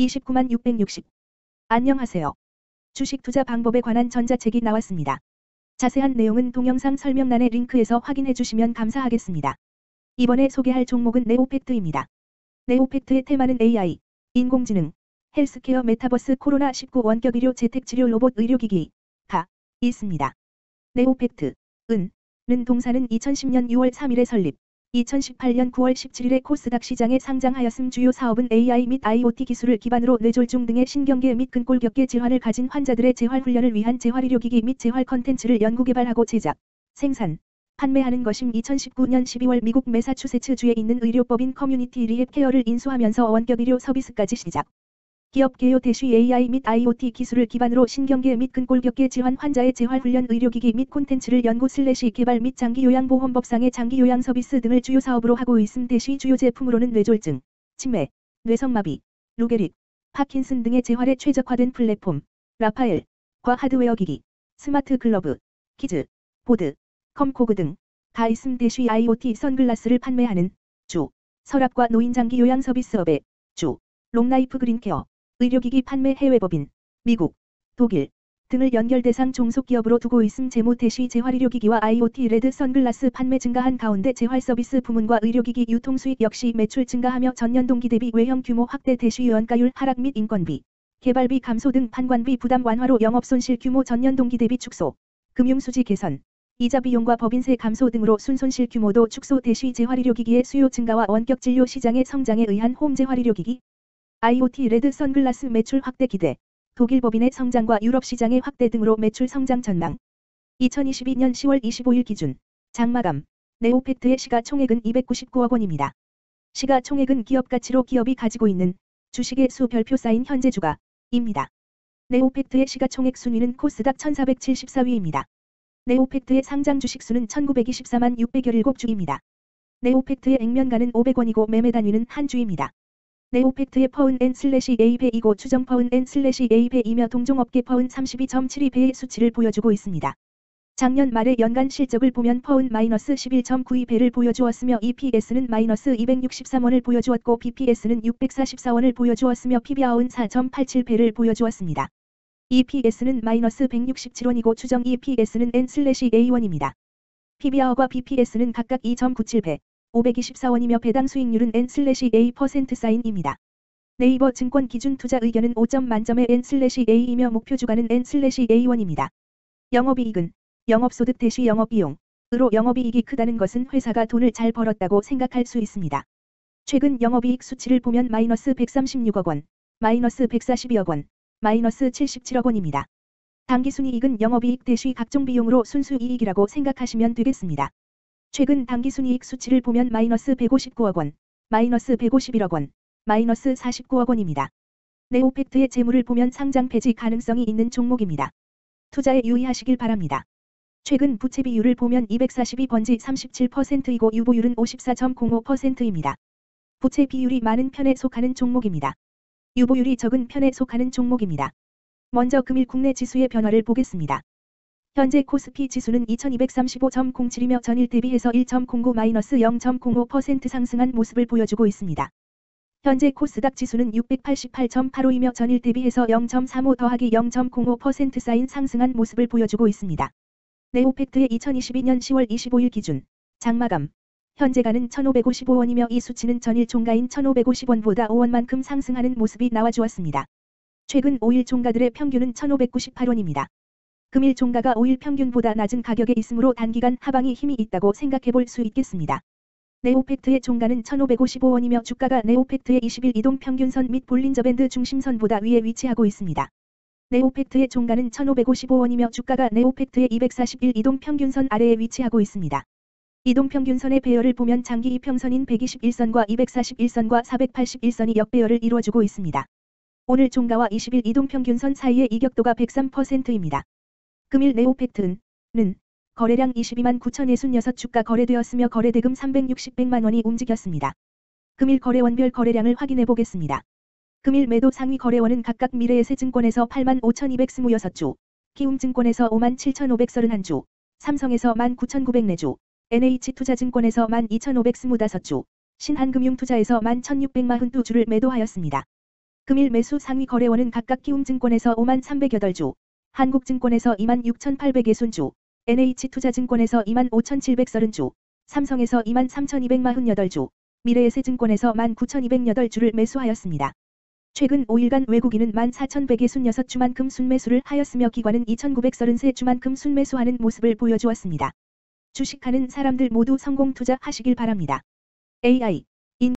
29만 660. 안녕하세요. 주식 투자 방법에 관한 전자책이 나왔습니다. 자세한 내용은 동영상 설명란의 링크에서 확인해 주시면 감사하겠습니다. 이번에 소개할 종목은 네오펙트입니다. 네오펙트의 테마는 AI, 인공지능, 헬스케어 메타버스 코로나19 원격 의료 재택 치료 로봇 의료기기, 가 있습니다. 네오펙트, 은, 는 동사는 2010년 6월 3일에 설립, 2018년 9월 17일에 코스닥 시장에 상장하였음 주요 사업은 AI 및 IoT 기술을 기반으로 뇌졸중 등의 신경계 및 근골격계 질환을 가진 환자들의 재활 훈련을 위한 재활 의료기기 및 재활 컨텐츠를 연구 개발하고 제작, 생산, 판매하는 것임 2019년 12월 미국 매사추세츠주에 있는 의료법인 Community Rehab Care를 인수하면서 원격 의료 서비스까지 시작. 기업 개요 대쉬 AI 및 IoT 기술을 기반으로 신경계 및 근골격계 질환 환자의 재활훈련 의료기기 및 콘텐츠를 연구 슬래시 개발 및 장기요양보험법상의 장기요양 서비스 등을 주요 사업으로 하고 있음 대쉬 주요 제품으로는 뇌졸중, 치매, 뇌성마비, 루게릭, 파킨슨 등의 재활에 최적화된 플랫폼, 라파엘, 과 하드웨어 기기, 스마트 글러브, 키즈, 보드, 컴코그 등, 다 있음 대쉬 IoT 선글라스를 판매하는 주, 서랍과 노인 장기 요양 서비스업의 주, 롱라이프 그린케어, 의료기기 판매 해외법인, 미국, 독일 등을 연결 대상 종속기업으로 두고 있음 재무 대시 재활의료기기와 IoT LED 선글라스 판매 증가한 가운데 재활 서비스 부문과 의료기기 유통 수익 역시 매출 증가하며 전년 동기 대비 외형 규모 확대 대시 원가율 하락 및 인건비, 개발비 감소 등 판관비 부담 완화로 영업손실 규모 전년 동기 대비 축소, 금융수지 개선, 이자 비용과 법인세 감소 등으로 순손실 규모도 축소 대시 재활의료기기의 수요 증가와 원격 진료 시장의 성장에 의한 홈 재활의료기기, IoT LED 선글라스 매출 확대 기대, 독일 법인의 성장과 유럽 시장의 확대 등으로 매출 성장 전망. 2022년 10월 25일 기준 장마감 네오펙트의 시가총액은 299억 원입니다. 시가총액은 기업 가치로 기업이 가지고 있는 주식의 수 별표 쌓인 현재 주가입니다. 네오펙트의 시가총액 순위는 코스닥 1474위입니다. 네오펙트의 상장 주식 수는 1924만 617주입니다. 네오펙트의 액면가는 500원이고 매매 단위는 한 주입니다. 네오펙트의 PER은 N 슬래시 A배이고 추정 PER은 N 슬래시 A배이며 동종업계 PER은 32.72배의 수치를 보여주고 있습니다. 작년 말의 연간 실적을 보면 PER은 마이너스 11.92배를 보여주었으며 EPS는 마이너스 263원을 보여주었고 BPS는 644원을 보여주었으며 PBR은 4.87배를 보여주었습니다. EPS는 마이너스 167원이고 추정 EPS는 N 슬래시 A원입니다. PBR과 BPS는 각각 2.97배, 524원이며 배당 수익률은 N/A 퍼센트 사인입니다. 네이버 증권 기준 투자 의견은 5점 만점의 N/A이며 목표 주가는 N/A원입니다. 영업이익은 영업소득 대시 영업비용 으로 영업이익이 크다는 것은 회사가 돈을 잘 벌었다고 생각할 수 있습니다. 최근 영업이익 수치를 보면 마이너스 136억 원, 마이너스 142억 원, 마이너스 77억 원입니다. 당기순이익은 영업이익 대시 각종 비용으로 순수이익이라고 생각하시면 되겠습니다. 최근 당기순이익 수치를 보면 마이너스 159억 원, 마이너스 151억 원, 마이너스 49억 원입니다. 네오팩트의 재물을 보면 상장 폐지 가능성이 있는 종목입니다. 투자에 유의하시길 바랍니다. 최근 부채 비율을 보면 242번지 37%이고 유보율은 54.05%입니다. 부채 비율이 많은 편에 속하는 종목입니다. 유보율이 적은 편에 속하는 종목입니다. 먼저 금일 국내 지수의 변화를 보겠습니다. 현재 코스피 지수는 2235.07이며 전일 대비해서 1.09-0.05% 상승한 모습을 보여주고 있습니다. 현재 코스닥 지수는 688.85이며 전일 대비해서 0.35 더하기 0.05% 쌓인 상승한 모습을 보여주고 있습니다. 네오팩트의 2022년 10월 25일 기준 장마감 현재가는 1,555원이며 이 수치는 전일 종가인 1,550원보다 5원만큼 상승하는 모습이 나와주었습니다. 최근 5일 종가들의 평균은 1,598원입니다. 금일 종가가 5일 평균보다 낮은 가격에 있으므로 단기간 하방이 힘이 있다고 생각해 볼 수 있겠습니다. 네오팩트의 종가는 1,555원이며 주가가 네오팩트의 20일 이동 평균선 및 볼린저밴드 중심선보다 위에 위치하고 있습니다. 네오팩트의 종가는 1,555원이며 주가가 네오팩트의 241 이동 평균선 아래에 위치하고 있습니다. 이동 평균선의 배열을 보면 장기 이평선인 121선과 241선과 481선이 역배열을 이루어주고 있습니다. 오늘 종가와 20일 이동 평균선 사이의 이격도가 103%입니다. 금일 네오팩트는 거래량 22만 9,066 주가 거래되었으며 거래대금 360백만 원이 움직였습니다. 금일 거래원별 거래량을 확인해 보겠습니다. 금일 매도 상위 거래원은 각각 미래에셋증권에서 8만 5,226주, 키움증권에서 5만 7,531주, 삼성에서 1만 9,904주, NH투자증권에서 1만 2,525주, 신한금융투자에서 1만 1,642주를 매도하였습니다. 금일 매수 상위 거래원은 각각 키움증권에서 5만 308주, 한국증권에서 2만 6,860주, NH투자증권에서 2만 5,730주, 삼성에서 2만 3,248주, 미래에셋증권에서 1만 9,208주를 매수하였습니다. 최근 5일간 외국인은 14,166주만큼 순매수를 하였으며 기관은 2,933주만큼 순매수하는 모습을 보여주었습니다. 주식하는 사람들 모두 성공 투자하시길 바랍니다. AI